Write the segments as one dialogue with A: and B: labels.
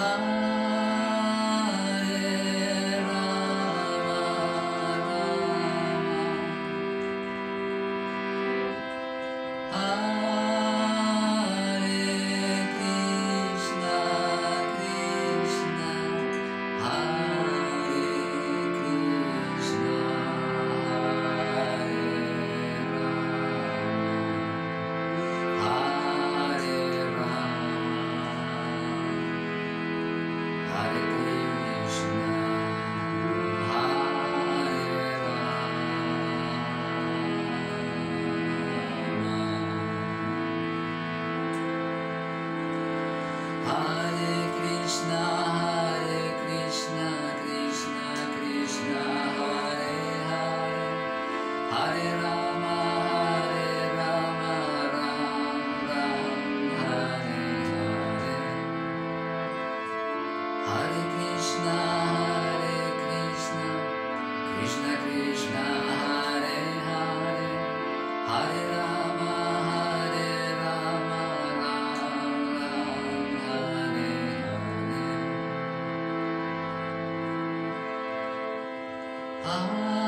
A: heart. Hare.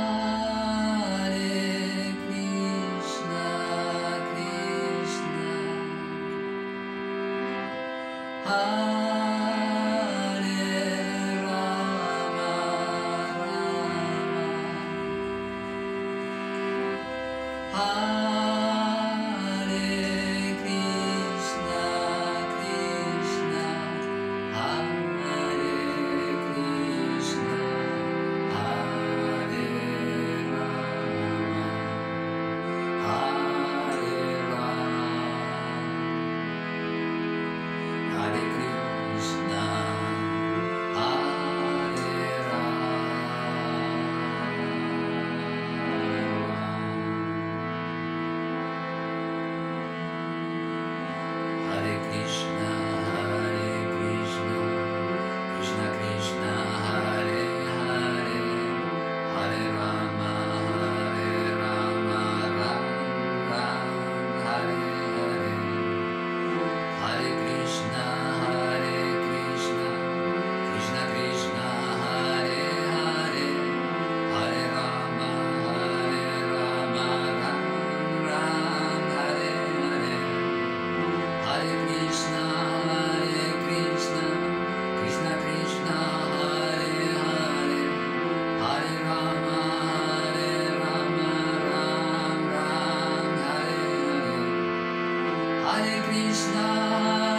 A: Krishna.